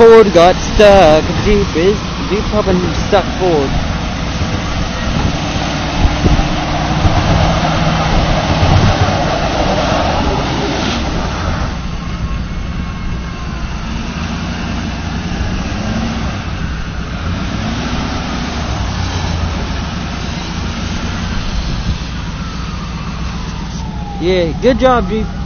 Board got stuck. Jeep is Jeep popping stuck board? Yeah, good job, Jeep.